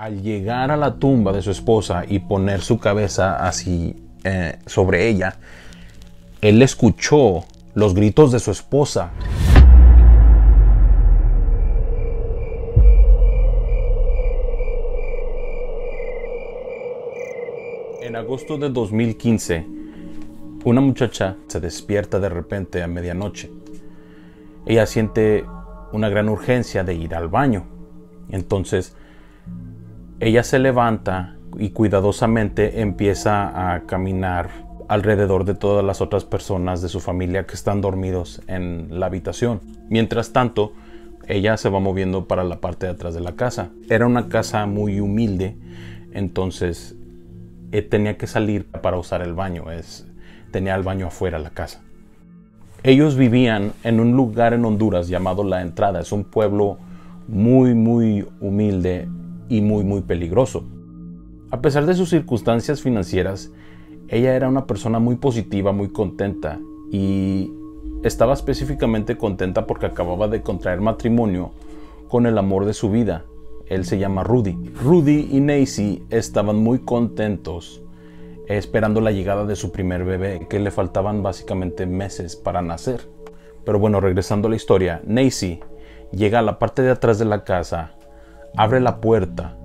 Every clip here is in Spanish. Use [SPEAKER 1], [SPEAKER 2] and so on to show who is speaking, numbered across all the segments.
[SPEAKER 1] Al llegar a la tumba de su esposa y poner su cabeza así eh, sobre ella, él escuchó los gritos de su esposa. En agosto de 2015, una muchacha se despierta de repente a medianoche. Ella siente una gran urgencia de ir al baño. Entonces, ella se levanta y cuidadosamente empieza a caminar alrededor de todas las otras personas de su familia que están dormidos en la habitación. Mientras tanto, ella se va moviendo para la parte de atrás de la casa. Era una casa muy humilde, entonces eh, tenía que salir para usar el baño. Es, tenía el baño afuera de la casa. Ellos vivían en un lugar en Honduras llamado La Entrada. Es un pueblo muy, muy humilde y muy, muy peligroso. A pesar de sus circunstancias financieras, ella era una persona muy positiva, muy contenta y estaba específicamente contenta porque acababa de contraer matrimonio con el amor de su vida. Él se llama Rudy. Rudy y Nancy estaban muy contentos esperando la llegada de su primer bebé, que le faltaban básicamente meses para nacer. Pero bueno, regresando a la historia, Nancy llega a la parte de atrás de la casa, abre la puerta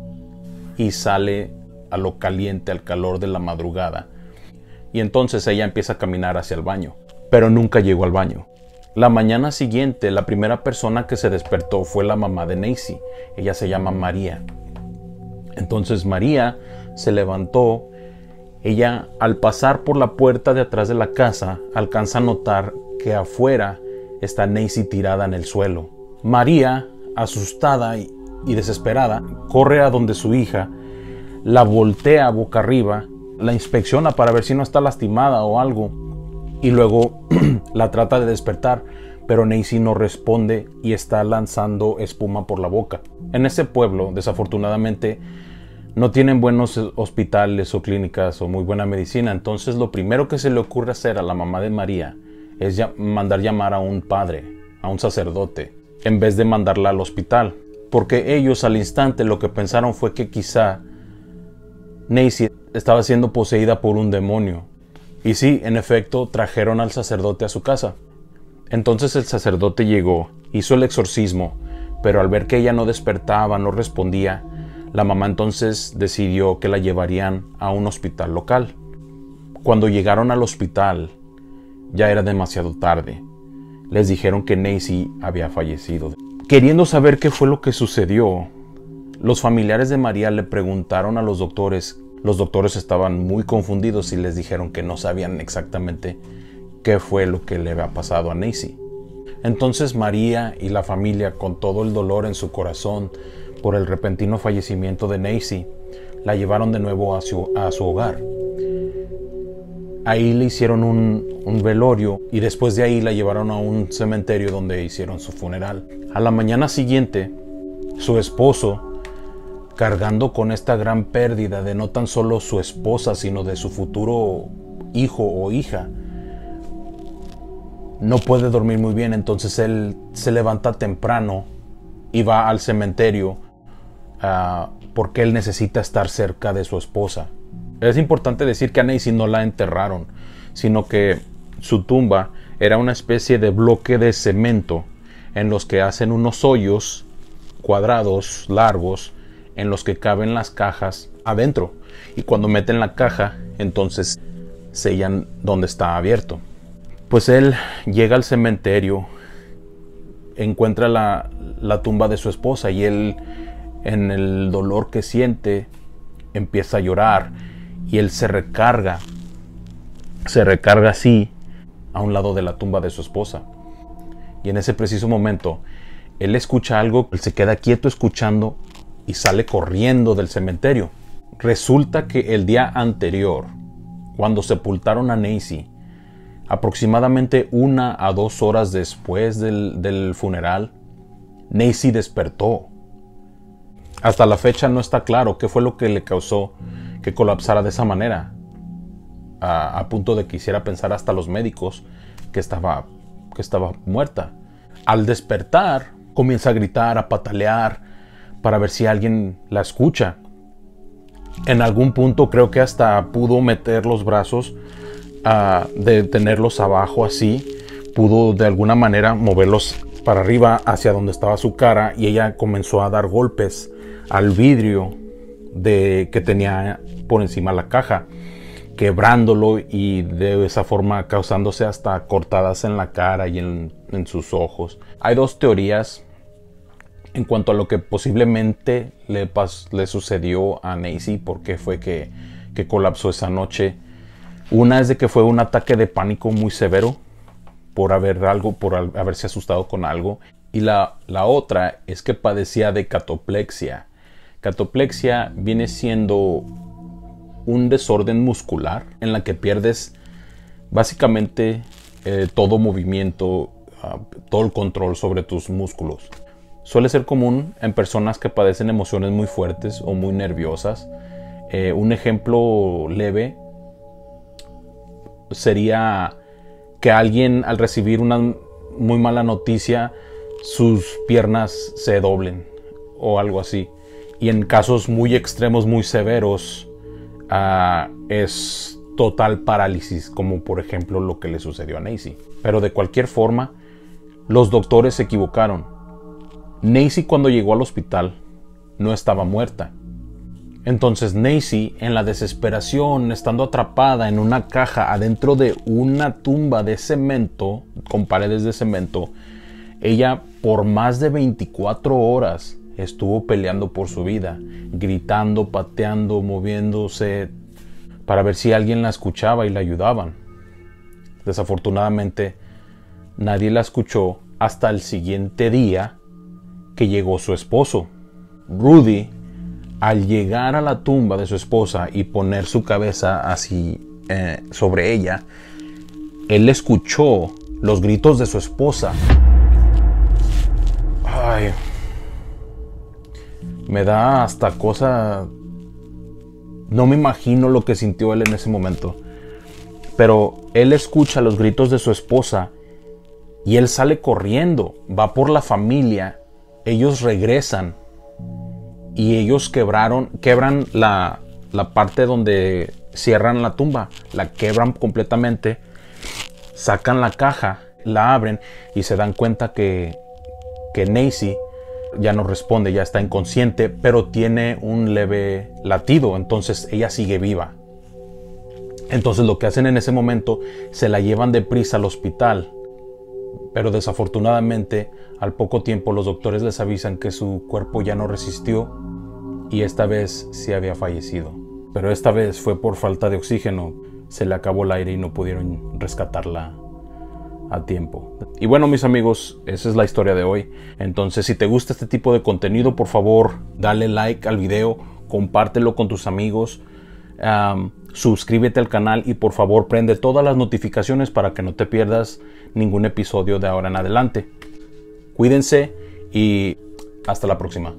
[SPEAKER 1] y sale a lo caliente, al calor de la madrugada y entonces ella empieza a caminar hacia el baño, pero nunca llegó al baño. La mañana siguiente, la primera persona que se despertó fue la mamá de Nancy. Ella se llama María. Entonces María se levantó. Ella, al pasar por la puerta de atrás de la casa, alcanza a notar que afuera está Nancy tirada en el suelo. María, asustada y, y desesperada, corre a donde su hija, la voltea boca arriba la inspecciona para ver si no está lastimada o algo y luego la trata de despertar, pero Nancy no responde y está lanzando espuma por la boca. En ese pueblo, desafortunadamente, no tienen buenos hospitales o clínicas o muy buena medicina, entonces lo primero que se le ocurre hacer a la mamá de María es mandar llamar a un padre, a un sacerdote, en vez de mandarla al hospital, porque ellos al instante lo que pensaron fue que quizá Nancy estaba siendo poseída por un demonio. Y sí, en efecto, trajeron al sacerdote a su casa. Entonces el sacerdote llegó, hizo el exorcismo, pero al ver que ella no despertaba, no respondía, la mamá entonces decidió que la llevarían a un hospital local. Cuando llegaron al hospital, ya era demasiado tarde. Les dijeron que Nancy había fallecido. Queriendo saber qué fue lo que sucedió, los familiares de María le preguntaron a los doctores los doctores estaban muy confundidos y les dijeron que no sabían exactamente qué fue lo que le había pasado a Nancy. Entonces María y la familia, con todo el dolor en su corazón por el repentino fallecimiento de Nancy, la llevaron de nuevo a su, a su hogar. Ahí le hicieron un, velorio y después de ahí la llevaron a un cementerio donde hicieron su funeral. A la mañana siguiente, su esposo cargando con esta gran pérdida de no tan solo su esposa, sino de su futuro hijo o hija. No puede dormir muy bien, entonces él se levanta temprano y va al cementerio ah, porque él necesita estar cerca de su esposa. Es importante decir que a Nancy no la enterraron, sino que su tumba era una especie de bloque de cemento en los que hacen unos hoyos cuadrados largos en los que caben las cajas adentro. Y cuando meten la caja, entonces sellan donde está abierto. Pues él llega al cementerio, encuentra la, la tumba de su esposa y él, en el dolor que siente, empieza a llorar y él se recarga, se recarga así a un lado de la tumba de su esposa. Y en ese preciso momento, él escucha algo, él se queda quieto escuchando y sale corriendo del cementerio. Resulta que el día anterior, cuando sepultaron a Nancy, aproximadamente una a dos horas después del, funeral, Nancy despertó. Hasta la fecha no está claro qué fue lo que le causó que colapsara de esa manera, a, punto de que hiciera pensar hasta los médicos que estaba, que estaba muerta. Al despertar, comienza a gritar, a patalear, para ver si alguien la escucha. En algún punto creo que hasta pudo meter los brazos, de tenerlos abajo así, pudo de alguna manera moverlos para arriba hacia donde estaba su cara y ella comenzó a dar golpes al vidrio de que tenía por encima la caja, quebrándolo y de esa forma causándose hasta cortadas en la cara y en, sus ojos. Hay dos teorías en cuanto a lo que posiblemente le, le sucedió a Nancy, porque fue que, que colapsó esa noche. Una es de que fue un ataque de pánico muy severo por haber algo, por haberse asustado con algo. Y la, la otra es que padecía de catoplexia. Catoplexia viene siendo un desorden muscular en la que pierdes básicamente eh, todo movimiento, ah, todo el control sobre tus músculos. Suele ser común en personas que padecen emociones muy fuertes o muy nerviosas. Eh, un ejemplo leve sería que alguien al recibir una muy mala noticia sus piernas se doblen o algo así. Y en casos muy extremos, muy severos, ah, es total parálisis, como por ejemplo lo que le sucedió a Nancy. Pero de cualquier forma, los doctores se equivocaron. Nancy cuando llegó al hospital no estaba muerta. Entonces Nancy, en la desesperación, estando atrapada en una caja adentro de una tumba de cemento, con paredes de cemento, ella por más de 24 horas estuvo peleando por su vida, gritando, pateando, moviéndose, para ver si alguien la escuchaba y la ayudaban. Desafortunadamente, nadie la escuchó hasta el siguiente día que llegó su esposo. Rudy al llegar a la tumba de su esposa y poner su cabeza así eh, sobre ella, él escuchó los gritos de su esposa. Ay, me da hasta cosa... No me imagino lo que sintió él en ese momento. Pero él escucha los gritos de su esposa y él sale corriendo, va por la familia, ellos regresan y ellos quebraron, quebran la, la parte donde cierran la tumba, la quebran completamente, sacan la caja, la abren y se dan cuenta que, que Nancy ya no responde, ya está inconsciente, pero tiene un leve latido, entonces ella sigue viva. Entonces lo que hacen en ese momento, se la llevan deprisa al hospital, pero desafortunadamente al poco tiempo los doctores les avisan que su cuerpo ya no resistió y esta vez sí había fallecido. Pero esta vez fue por falta de oxígeno, se le acabó el aire y no pudieron rescatarla a tiempo. Y bueno mis amigos, esa es la historia de hoy. Entonces si te gusta este tipo de contenido, por favor dale like al video, compártelo con tus amigos, suscríbete al canal y por favor prende todas las notificaciones para que no te pierdas ningún episodio de ahora en adelante. Cuídense y hasta la próxima.